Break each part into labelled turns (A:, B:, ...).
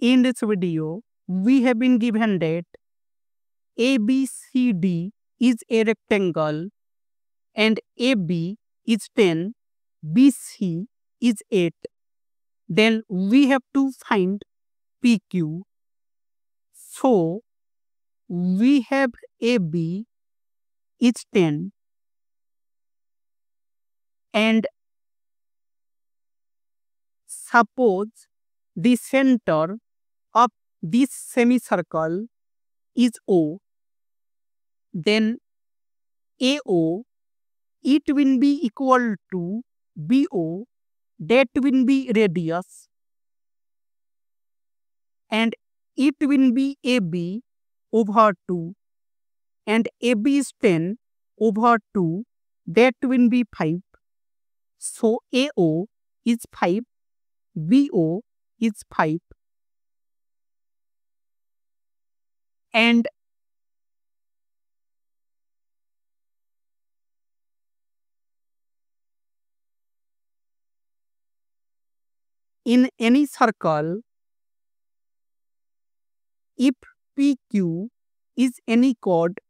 A: In this video, we have been given that ABCD is a rectangle and AB is 10, BC is 8. Then we have to find PQ. So, we have AB is 10 and suppose the center of this semicircle is O, then AO, it will be equal to BO, that will be radius, and it will be AB over 2, and AB is 10 over 2, that will be 5. So AO is 5, BO is 5. And in any circle, if PQ is any chord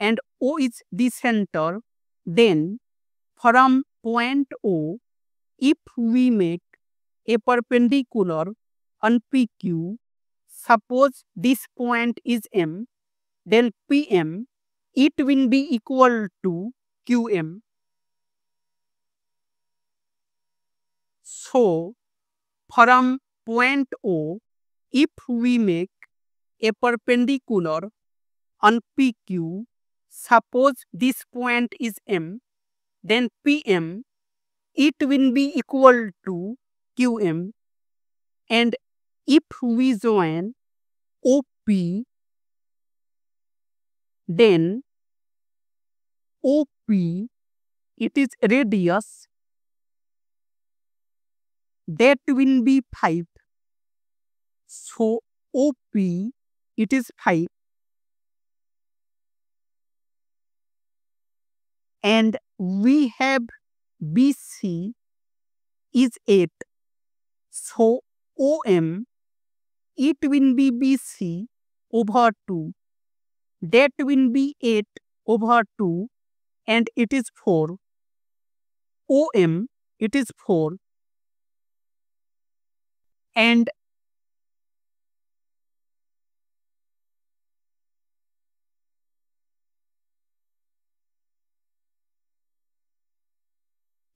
A: and O is the center, then from point O, if we make a perpendicular on PQ, suppose this point is M, then PM, it will be equal to QM. So, from point O, if we make a perpendicular on PQ, suppose this point is M, then PM, it will be equal to QM. And if we join OP, then OP, it is radius, that will be 5. So OP, it is 5. And we have BC is 8. So OM, it will be BC over 2. That will be 8 over 2 and it is 4. OM, it is 4. And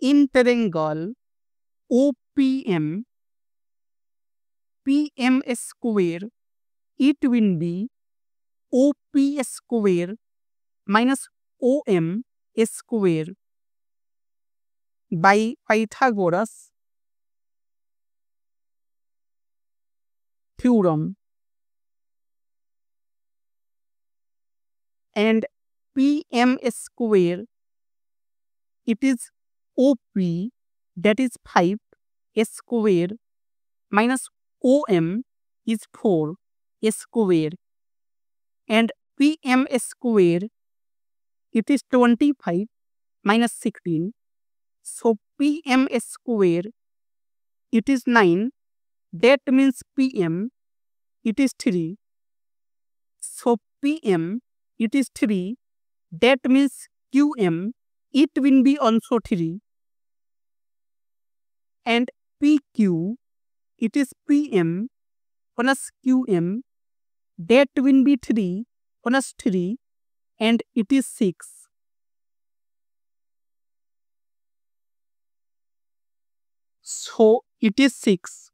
A: in triangle OPM, PM square, it will be OP square minus OM square by Pythagoras theorem. And PM square, it is OP that is 5 square minus OM is 4 square. And PM square it is 25 minus 16 so PM square it is 9 that means PM it is 3 so PM it is 3 that means QM it will be also 3 and PQ, it is PM plus QM, that will be 3 plus 3 and it is 6. So it is 6.